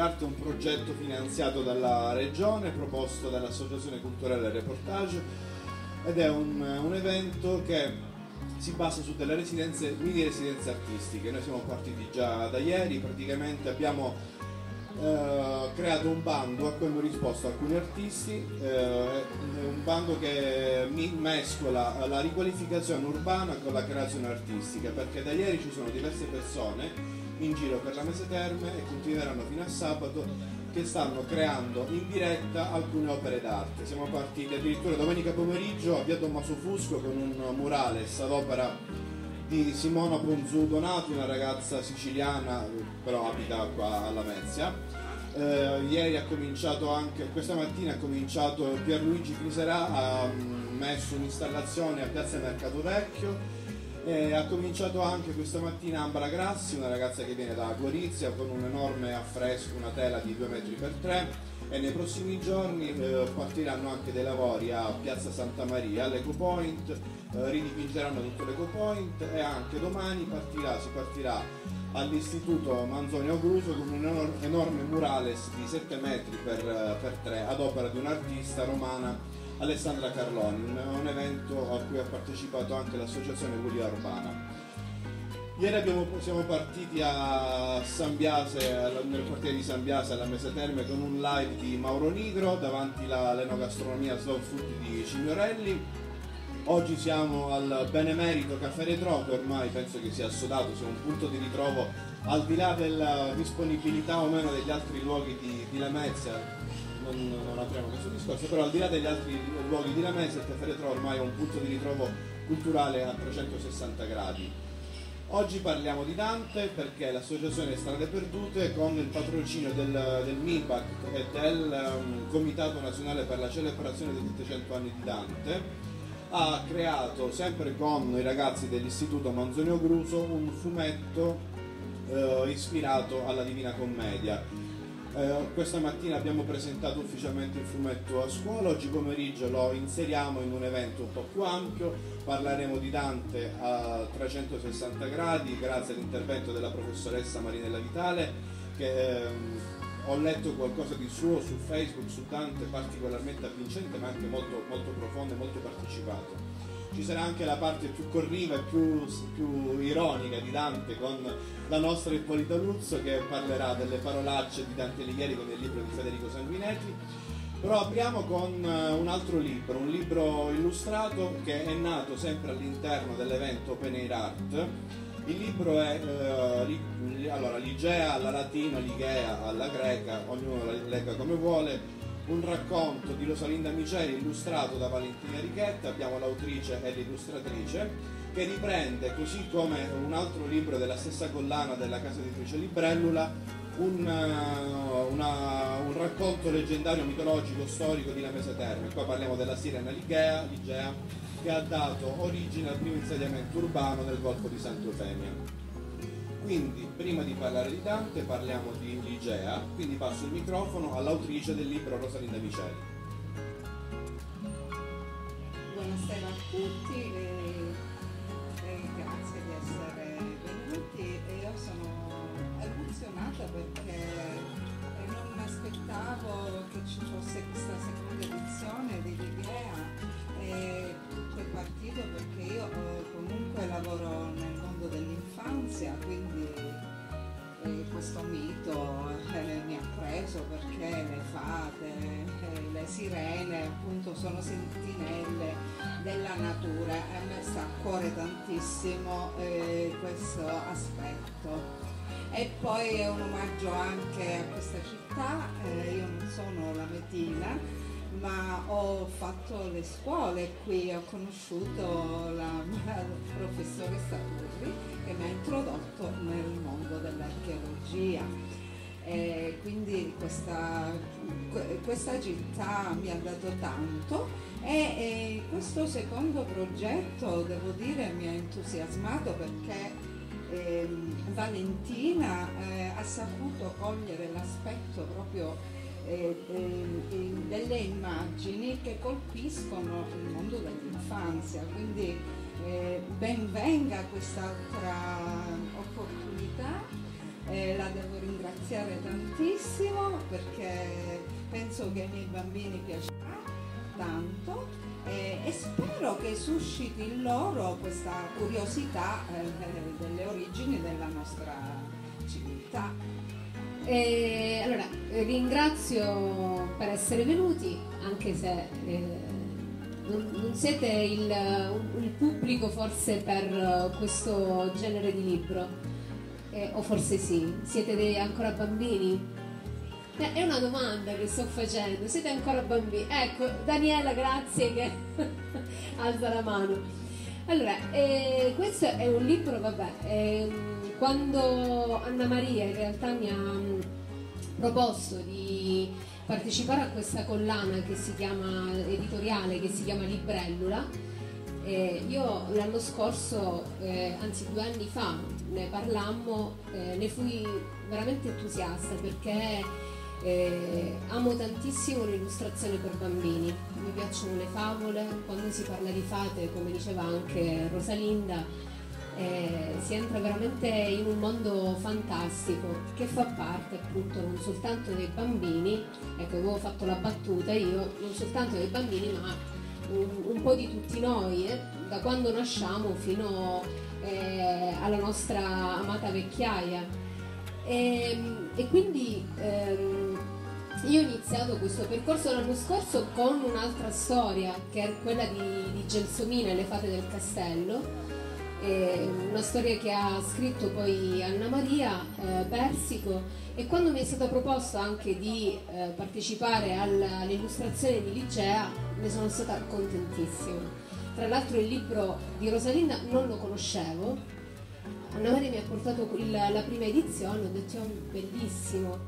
d'arte un progetto finanziato dalla regione, proposto dall'Associazione Culturale Reportage ed è un, un evento che si basa su delle residenze, mini residenze artistiche. Noi siamo partiti già da ieri, praticamente abbiamo eh, creato un bando a cui hanno risposto alcuni artisti, eh, un bando che mescola la riqualificazione urbana con la creazione artistica, perché da ieri ci sono diverse persone in giro per la Mese Terme e continueranno fino a sabato che stanno creando in diretta alcune opere d'arte. Siamo partiti addirittura domenica pomeriggio a via Tommaso Fusco con un murales ad opera di Simona Ponzu Donati, una ragazza siciliana, però abita qua alla Mezia. Eh, ieri ha cominciato anche, questa mattina ha cominciato Pierluigi Criserà, ha mm, messo un'installazione a Piazza Mercato Vecchio e ha cominciato anche questa mattina Ambra Grassi, una ragazza che viene da Gorizia con un enorme affresco, una tela di 2 metri per 3 e nei prossimi giorni eh, partiranno anche dei lavori a Piazza Santa Maria, all'Eco Point, eh, ridipingeranno tutto l'Eco Point. E anche domani partirà, si partirà all'Istituto Manzonio Gruso con un enorme murales di 7 metri per, per 3 ad opera di un'artista romana Alessandra Carloni, un, evento a cui ha partecipato anche l'associazione Guria Urbana. Ieri abbiamo, siamo partiti a San Biase, nel quartiere di San Biase alla Mese Terme con un live di Mauro Nigro davanti all'enogastronomia Slow Food di Signorelli. Oggi siamo al Benemerito Caffè Retro che ormai penso che sia assodato, sia un punto di ritrovo al di là della disponibilità o meno degli altri luoghi di, di Lamezia, non, non apriamo questo discorso, però al di là degli altri luoghi di Lamezia, il Caffè Retro ormai è un punto di ritrovo culturale a 360 gradi. Oggi parliamo di Dante perché l'associazione Strade Perdute con il patrocinio del, del MIBAC e del um, Comitato Nazionale per la celebrazione dei 700 anni di Dante ha creato, sempre con i ragazzi dell'Istituto Manzonio Gruso, un fumetto eh, ispirato alla Divina Commedia eh, questa mattina abbiamo presentato ufficialmente il fumetto a scuola, oggi pomeriggio lo inseriamo in un evento un po' più ampio, parleremo di Dante a 360 gradi grazie all'intervento della professoressa Marinella Vitale che ehm, ho letto qualcosa di suo su Facebook su Dante particolarmente avvincente ma anche molto, molto profondo e molto partecipato. Ci sarà anche la parte più corriva e più, più, ironica di Dante con la nostra Ippolita Luzzo che parlerà delle parolacce di Dante Alighieri con il libro di Federico Sanguinetti. Però apriamo con eh, un altro libro, un libro illustrato che è nato sempre all'interno dell'evento Open Air Art il libro è eh, allora, Ligea alla latina, Ligea alla greca, ognuno la legga come vuole. Un racconto di Rosalinda Miceli illustrato da Valentina Richetta, abbiamo l'autrice e l'illustratrice, che riprende, così come un altro libro della stessa collana della casa editrice Librellula, un, uh, una, un, racconto leggendario mitologico storico di Lamese Terme. Qua parliamo della sirena Ligea, Ligea che ha dato origine al primo insediamento urbano nel Golfo di Sant'Eufemia. Quindi, prima di parlare di Dante, parliamo di Ligea, quindi passo il microfono all'autrice del libro Rosalinda Miceli. Buonasera a tutti emozionata perché non mi aspettavo che ci fosse questa seconda edizione di Ligea e tutto è partito perché io comunque lavoro nel mondo dell'infanzia, quindi eh, questo mito eh, mi ha preso perché le fate, eh, le sirene appunto sono sentinelle della natura e a me sta a cuore tantissimo eh, questo aspetto. E poi è un omaggio anche a questa città, eh, io non sono la Metina, ma ho fatto le scuole qui, ho conosciuto la, la professoressa Turri che mi ha introdotto nel mondo dell'archeologia. E quindi questa, questa città mi ha dato tanto E, e questo secondo progetto, devo dire, mi ha entusiasmato perché eh, Valentina eh, ha saputo cogliere l'aspetto proprio eh, eh, delle immagini che colpiscono il mondo dell'infanzia, quindi eh, ben venga quest'altra opportunità, eh, la devo ringraziare tantissimo perché penso che ai miei bambini piacerà tanto eh, e spero che susciti in loro questa curiosità eh, delle origini della nostra civiltà. E, allora, ringrazio per essere venuti, anche se eh, non, non, siete il, il, pubblico forse per questo genere di libro, eh, o forse sì, siete dei, ancora bambini? Eh, è una domanda che sto facendo, siete ancora bambini? Ecco, Daniela, grazie che alza la mano. Allora, eh, questo è un libro, vabbè, eh, quando Anna Maria in realtà mi ha mm, proposto di partecipare a questa collana che si chiama editoriale, che si chiama Librellula, eh, io l'anno scorso, eh, anzi due anni fa, ne parlammo, eh, ne fui veramente entusiasta perché eh, amo tantissimo l'illustrazione per bambini, mi piacciono le favole, quando si parla di fate, come diceva anche Rosalinda, eh, si entra veramente in un mondo fantastico che fa parte appunto non soltanto dei bambini, ecco avevo fatto la battuta io, non soltanto dei bambini ma un, un po' di tutti noi, eh, da quando nasciamo fino eh, alla nostra amata vecchiaia. E, ehm, e quindi ehm, io ho iniziato questo percorso l'anno scorso con un'altra storia, che è quella di, di Gelsomina e le fate del castello, eh, una storia che ha scritto poi Anna Maria eh, Persico e quando mi è stato proposto anche di eh, partecipare all'illustrazione di Licea ne sono stata contentissima. Tra l'altro il libro di Rosalinda non lo conoscevo, Anna Maria mi ha portato il, la prima edizione, ho detto oh, bellissimo